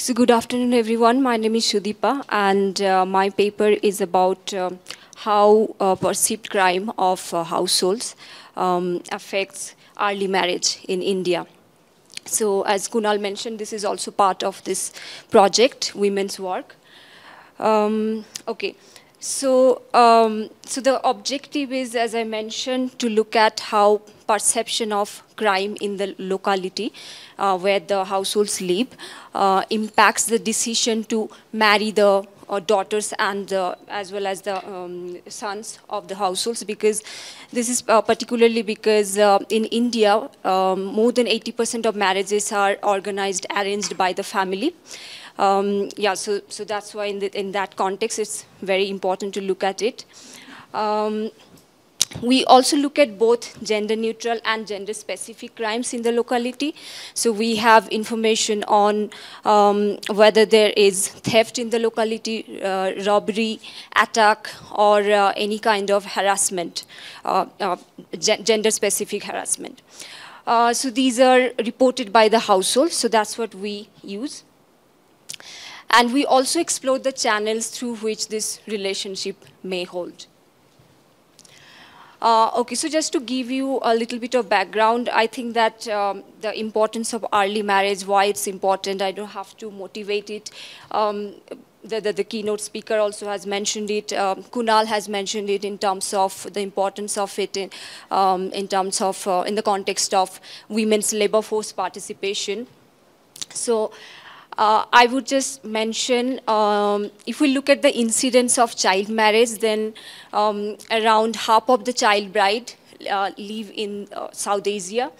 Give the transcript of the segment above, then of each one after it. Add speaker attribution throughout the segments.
Speaker 1: So good afternoon, everyone. My name is Sudipa, and uh, my paper is about uh, how uh, perceived crime of uh, households um, affects early marriage in India. So as Kunal mentioned, this is also part of this project, Women's Work. Um, okay. So, um, so the objective is, as I mentioned, to look at how perception of crime in the locality uh, where the households live uh, impacts the decision to marry the uh, daughters and as well as the um, sons of the households because this is uh, particularly because uh, in India, um, more than 80% of marriages are organized, arranged by the family. Um, yeah, so, so that's why in, the, in that context, it's very important to look at it. Um, we also look at both gender neutral and gender specific crimes in the locality. So we have information on um, whether there is theft in the locality, uh, robbery, attack, or uh, any kind of harassment, uh, uh gender specific harassment. Uh, so these are reported by the household, so that's what we use. And we also explore the channels through which this relationship may hold. Uh, okay, so just to give you a little bit of background, I think that um, the importance of early marriage, why it's important, I don't have to motivate it. Um, the, the, the, keynote speaker also has mentioned it. Um, Kunal has mentioned it in terms of the importance of it in, um, in terms of, uh, in the context of women's labor force participation. So uh, I would just mention, um, if we look at the incidence of child marriage, then um, around half of the child bride uh, live in uh, South Asia.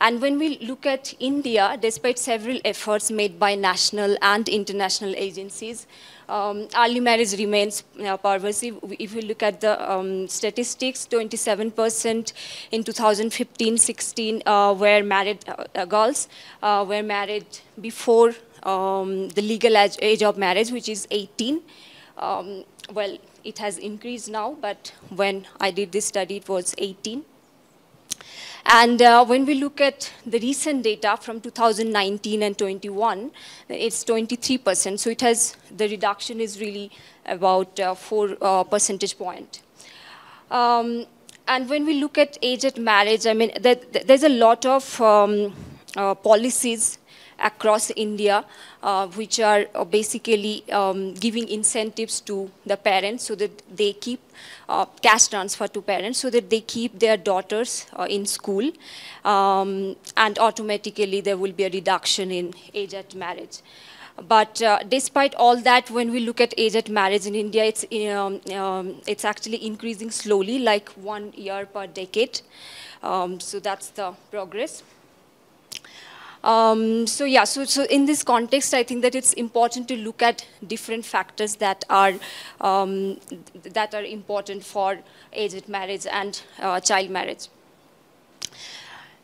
Speaker 1: And when we look at India, despite several efforts made by national and international agencies, um, early marriage remains uh, pervasive. If you look at the um, statistics, 27% in 2015-16 uh, were married uh, girls uh, were married before um, the legal age, age, of marriage, which is 18. Um, well, it has increased now, but when I did this study, it was 18. And uh, when we look at the recent data from 2019 and 21, it's 23%. So it has, the reduction is really about uh, four uh, percentage point. Um, and when we look at age at marriage, I mean, there's a lot of um, uh, policies across India, uh, which are uh, basically um, giving incentives to the parents so that they keep uh, cash transfer to parents so that they keep their daughters uh, in school um, and automatically there will be a reduction in age at marriage. But uh, despite all that, when we look at age at marriage in India, it's, um, um, it's actually increasing slowly, like one year per decade. Um, so that's the progress. Um, so yeah, so, so in this context, I think that it's important to look at different factors that are um, that are important for aged marriage and uh, child marriage.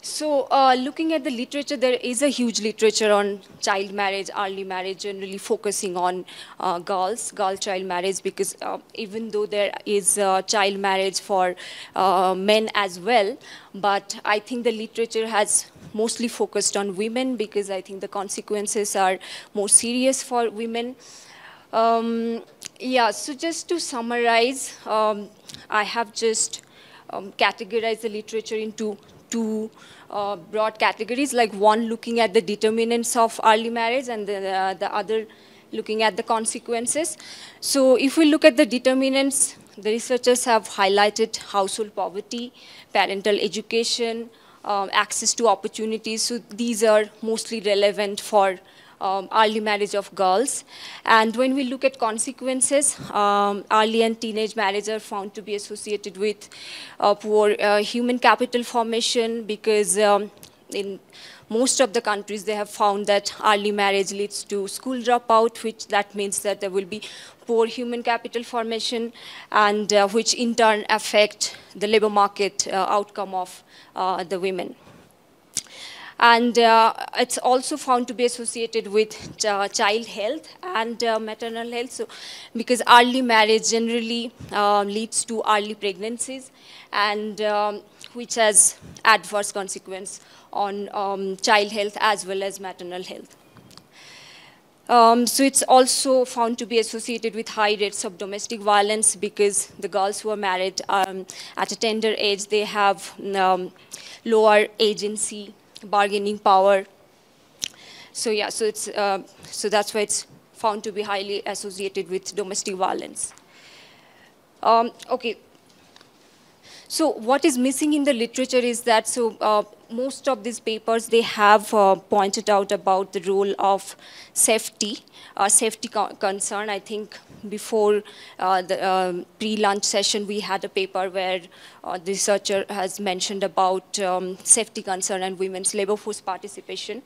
Speaker 1: So uh, looking at the literature, there is a huge literature on child marriage, early marriage, generally focusing on uh, girls, girl-child marriage, because uh, even though there is uh, child marriage for uh, men as well, but I think the literature has mostly focused on women because I think the consequences are more serious for women. Um, yeah, so just to summarize, um, I have just um, categorized the literature into two uh, broad categories, like one looking at the determinants of early marriage and the, uh, the other looking at the consequences. So if we look at the determinants, the researchers have highlighted household poverty, parental education, um, access to opportunities. So these are mostly relevant for um, early marriage of girls. And when we look at consequences, um, early and teenage marriage are found to be associated with uh, poor uh, human capital formation because um, in most of the countries they have found that early marriage leads to school dropout, which that means that there will be poor human capital formation and uh, which in turn affect the labor market uh, outcome of uh, the women. And uh, it's also found to be associated with uh, child health and uh, maternal health. So, because early marriage generally uh, leads to early pregnancies, and um, which has adverse consequence on um, child health as well as maternal health. Um, so it's also found to be associated with high rates of domestic violence because the girls who are married um, at a tender age, they have um, lower agency, bargaining power. So yeah, so it's uh, so that's why it's found to be highly associated with domestic violence. Um, okay, so what is missing in the literature is that, so uh, most of these papers, they have uh, pointed out about the role of safety, uh, safety co concern. I think before uh, the um, pre-lunch session, we had a paper where uh, the researcher has mentioned about um, safety concern and women's labor force participation.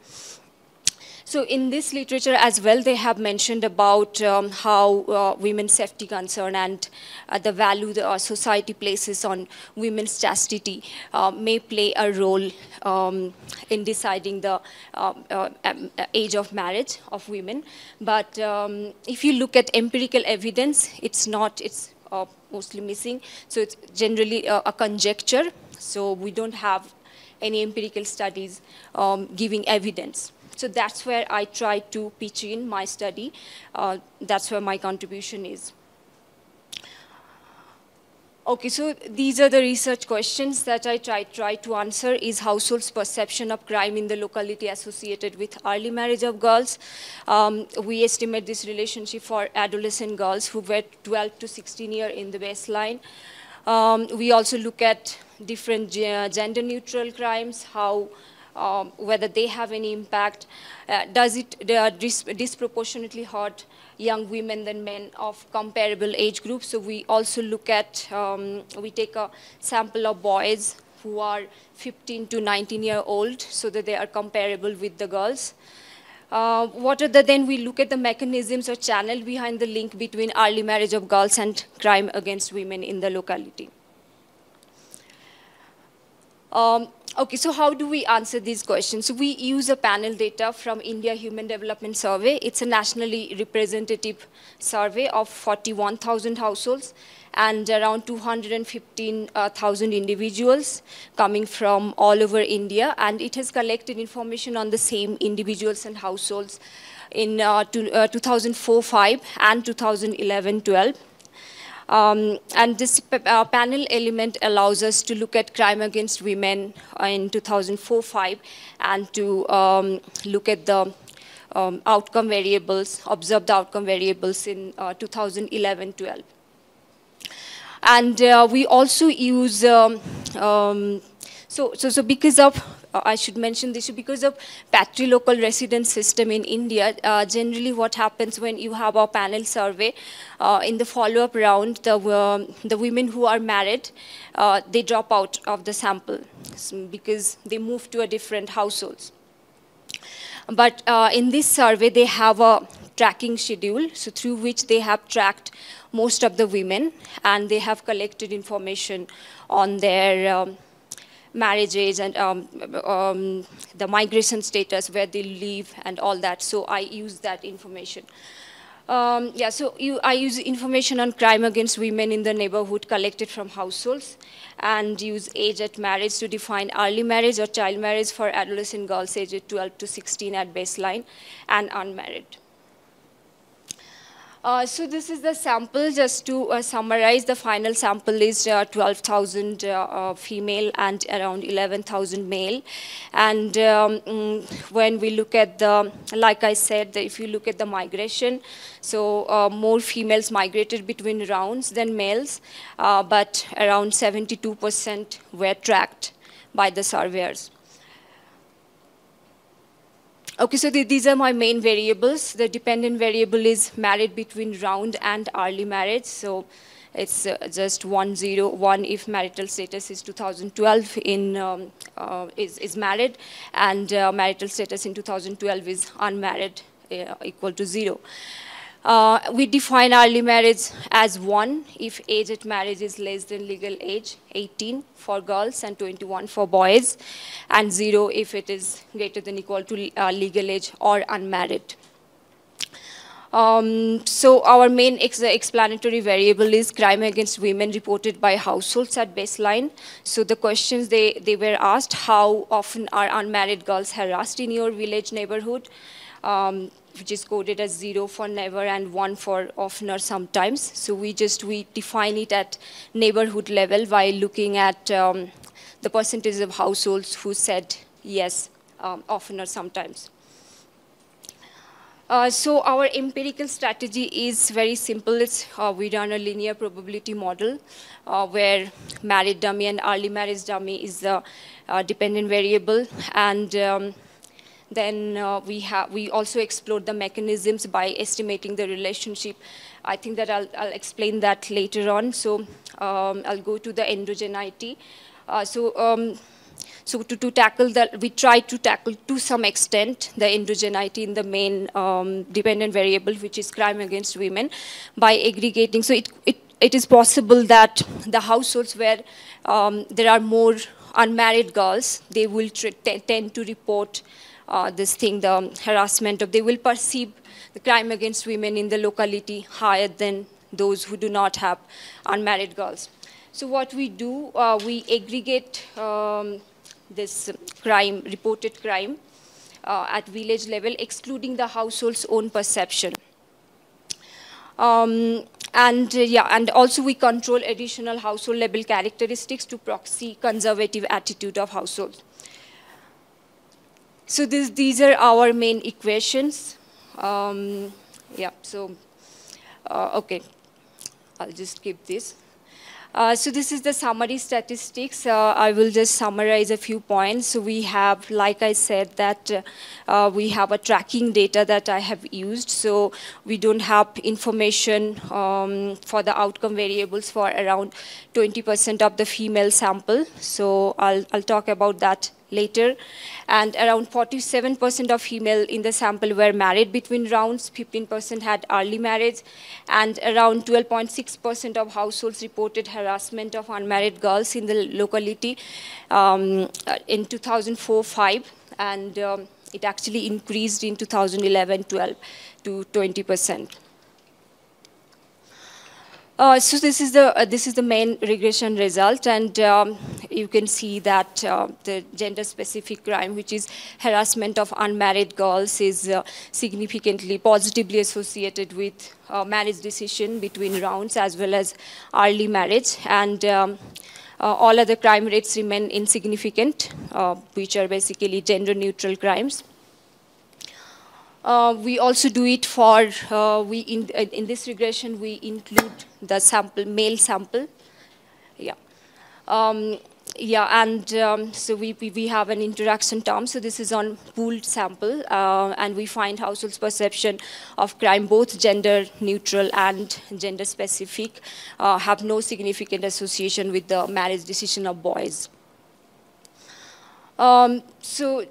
Speaker 1: So in this literature as well, they have mentioned about um, how uh, women's safety concern and uh, the value the uh, society places on women's chastity uh, may play a role um, in deciding the um, uh, um, age of marriage of women. But um, if you look at empirical evidence, it's not, it's uh, mostly missing. So it's generally a conjecture. So we don't have any empirical studies um, giving evidence. So that's where I try to pitch in my study. Uh, that's where my contribution is. Okay, so these are the research questions that I try, try to answer. Is households' perception of crime in the locality associated with early marriage of girls? Um, we estimate this relationship for adolescent girls who were 12 to 16 year in the baseline. Um, we also look at different gender-neutral crimes, how um, whether they have any impact. Uh, does it uh, dis disproportionately hurt young women than men of comparable age groups? So we also look at, um, we take a sample of boys who are 15 to 19 year old so that they are comparable with the girls. Uh, what are the, then we look at the mechanisms or channel behind the link between early marriage of girls and crime against women in the locality. Um, Okay, so how do we answer these questions? So we use a panel data from India Human Development Survey. It's a nationally representative survey of 41,000 households and around 215,000 individuals coming from all over India. And it has collected information on the same individuals and households in uh, to, uh, 2004-5 and 2011-12. Um, and this uh, panel element allows us to look at crime against women in 2004-5 and to um, look at the um, outcome variables, observed outcome variables in 2011-12. Uh, and uh, we also use, um, um, so, so, so because of uh, I should mention this because of local residence system in India, uh, generally what happens when you have a panel survey, uh, in the follow-up round, the, um, the women who are married, uh, they drop out of the sample because they move to a different households. But uh, in this survey, they have a tracking schedule, so through which they have tracked most of the women, and they have collected information on their um, marriages and um, um, the migration status, where they live and all that. So I use that information. Um, yeah, so you, I use information on crime against women in the neighborhood collected from households and use age at marriage to define early marriage or child marriage for adolescent girls aged 12 to 16 at baseline and unmarried. Uh, so this is the sample, just to uh, summarize, the final sample is uh, 12,000 uh, uh, female and around 11,000 male. And um, mm, when we look at the, like I said, if you look at the migration, so uh, more females migrated between rounds than males, but around 72% were tracked by the surveyors. Okay, so the, these are my main variables. The dependent variable is married between round and early marriage. So it's uh, just 101 if marital status is 2012 in um, uh, is, is married and uh, marital status in 2012 is unmarried uh, equal to zero. Uh, we define early marriage as one if age at marriage is less than legal age, 18 for girls and 21 for boys, and zero if it is greater than equal to uh, legal age or unmarried. Um, so our main ex explanatory variable is crime against women reported by households at baseline. So the questions they, they were asked, how often are unmarried girls harassed in your village neighborhood? Um, which is coded as zero for never and one for oftener sometimes. So we just, we define it at neighborhood level by looking at um, the percentage of households who said yes um, oftener sometimes. Uh, so our empirical strategy is very simple. It's, uh, we run a linear probability model uh, where married dummy and early marriage dummy is the uh, dependent variable. And um, then uh, we, have, we also explored the mechanisms by estimating the relationship. I think that I'll, I'll explain that later on. So um, I'll go to the endogeneity. Uh, so um, so to, to tackle that, we try to tackle to some extent the endogeneity in the main um, dependent variable, which is crime against women, by aggregating. So it, it, it is possible that the households where um, there are more unmarried girls, they will tend to report uh, this thing, the harassment of, they will perceive the crime against women in the locality higher than those who do not have unmarried girls. So what we do, uh, we aggregate um, this crime, reported crime, uh, at village level, excluding the household's own perception. Um, and uh, yeah, and also we control additional household level characteristics to proxy conservative attitude of household. So this, these are our main equations. Um, yeah, so, uh, okay, I'll just keep this. Uh, so this is the summary statistics. Uh, I will just summarize a few points. So we have, like I said, that uh, we have a tracking data that I have used. So we don't have information um, for the outcome variables for around 20% of the female sample. So I'll, I'll talk about that later. And around 47% of female in the sample were married between rounds, 15% had early marriage, and around 12.6% of households reported harassment of unmarried girls in the locality um, in 2004-5, and um, it actually increased in 2011-12 to 20%. Uh, so this is the uh, this is the main regression result, and um, you can see that uh, the gender-specific crime, which is harassment of unmarried girls, is uh, significantly positively associated with uh, marriage decision between rounds as well as early marriage, and um, all other crime rates remain insignificant, which are basically gender-neutral crimes. Uh, we also do it for, uh, we in, uh, in this regression, we include the sample, male sample. Yeah. Um, yeah, and um, so we, we, we, have an interaction term. So this is on pooled sample, uh, and we find households' perception of crime, both gender neutral and gender specific, uh, have no significant association with the marriage decision of boys. Um, so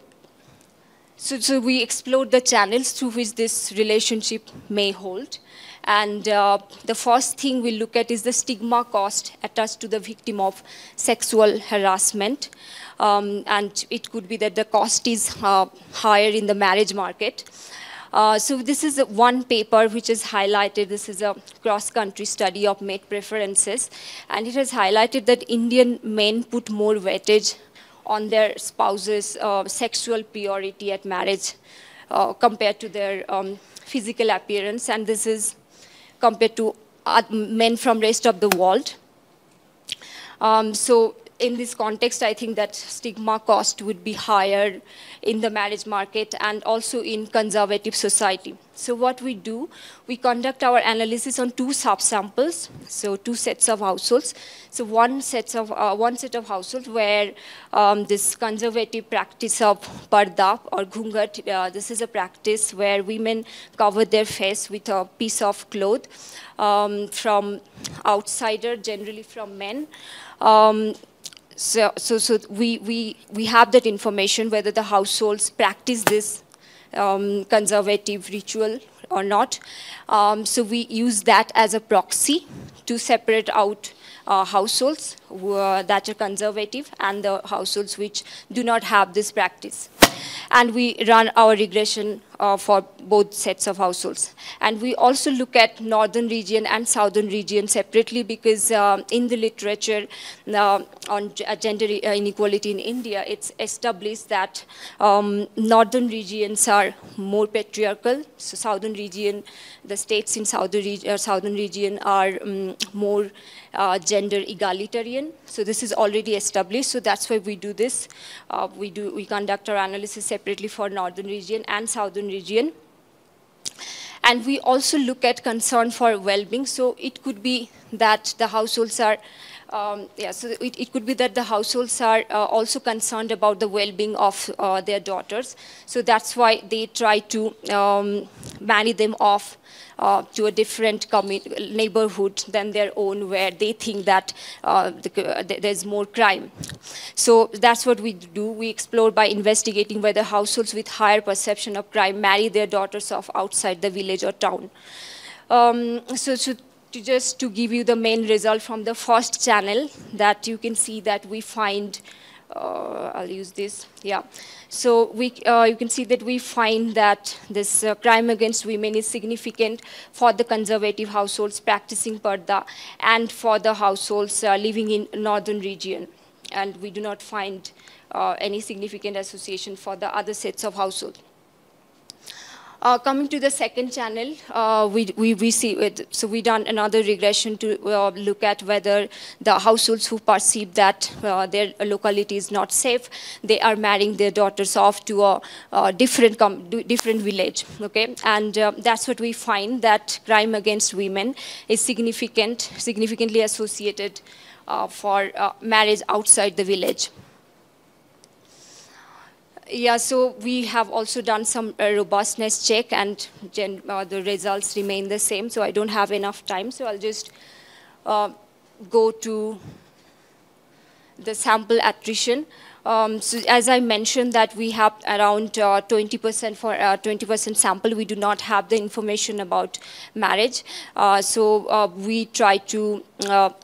Speaker 1: so, so we explored the channels through which this relationship may hold. And uh, the first thing we look at is the stigma cost attached to the victim of sexual harassment. Um, and it could be that the cost is uh, higher in the marriage market. Uh, so this is one paper which is highlighted. This is a cross-country study of mate preferences. And it has highlighted that Indian men put more weightage on their spouse's uh, sexual purity at marriage uh, compared to their um, physical appearance. And this is compared to men from rest of the world. Um, so in this context, I think that stigma cost would be higher in the marriage market and also in conservative society. So what we do, we conduct our analysis on two subsamples, so two sets of households. So one set of uh, one set of households where um, this conservative practice of parda or ghungat, uh, this is a practice where women cover their face with a piece of cloth um, from outsider, generally from men. Um, so, so, so we, we, we have that information whether the households practice this um, conservative ritual or not. Um, so we use that as a proxy to separate out uh, households uh, that are conservative and the households which do not have this practice. And we run our regression uh, for both sets of households. And we also look at northern region and southern region separately because uh, in the literature uh, on uh, gender uh, inequality in India, it's established that um, northern regions are more patriarchal. So southern region, the states in southern, reg uh, southern region are um, more gender egalitarian. So this is already established. So that's why we do this. we do we conduct our analysis separately for northern region and southern region. And we also look at concern for well-being. So it could be that the households are um, yeah, so it, it, could be that the households are uh, also concerned about the well-being of uh, their daughters. So that's why they try to um, marry them off uh, to a different neighborhood than their own where they think that uh, the, there's more crime. So that's what we do. We explore by investigating whether households with higher perception of crime marry their daughters off outside the village or town. Um, so, so to just to give you the main result from the first channel that you can see that we find uh, I'll use this yeah. So we uh, you can see that we find that this uh, crime against women is significant for the conservative households practicing parda and for the households uh, living in northern region. And we do not find uh, any significant association for the other sets of households uh, coming to the second channel, uh, we, we, we see it. So we done another regression to uh, look at whether the households who perceive that uh, their locality is not safe, they are marrying their daughters off to a, different different village. Okay, and uh, that's what we find that crime against women is significant, significantly associated uh, for marriage outside the village. Yeah, so we have also done some uh, robustness check and uh, the results remain the same. So I don't have enough time. So I'll just uh, go to the sample attrition. Um, so as I mentioned that we have around 20% uh, for 20% uh, sample, we do not have the information about marriage. Uh, so we try to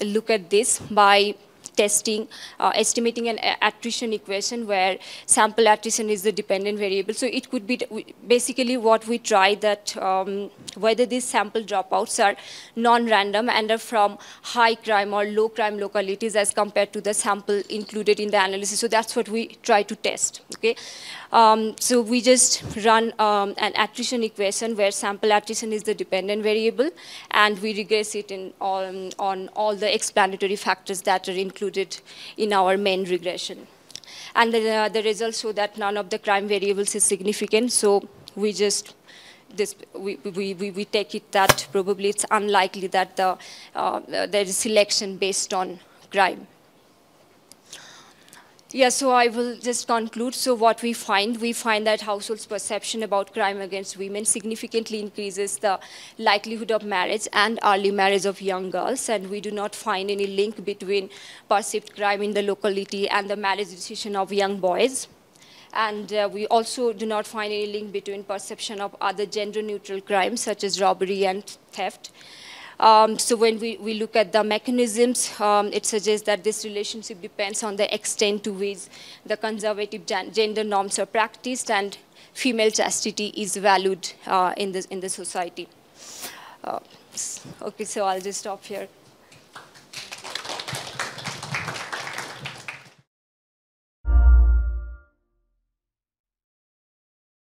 Speaker 1: look at this by testing, uh, estimating an attrition equation where sample attrition is the dependent variable. So it could be basically what we try that um, whether these sample dropouts are non-random and are from high crime or low crime localities as compared to the sample included in the analysis. So that's what we try to test. Okay. Um, so we just run um, an attrition equation where sample attrition is the dependent variable, and we regress it in on, on all the explanatory factors that are included in our main regression. And the, uh, the results show that none of the crime variables is significant, so we just this, we, we, we, we, take it that probably it's unlikely that the, uh, there is selection based on crime. Yeah, so I will just conclude. So what we find, we find that households' perception about crime against women significantly increases the likelihood of marriage and early marriage of young girls, and we do not find any link between perceived crime in the locality and the marriage decision of young boys. And uh, we also do not find any link between perception of other gender-neutral crimes, such as robbery and theft. Um, so when we, we look at the mechanisms, um, it suggests that this relationship depends on the extent to which the conservative gender norms are practiced and female chastity is valued uh, in, the, in the society. Uh, okay, so I'll just stop here.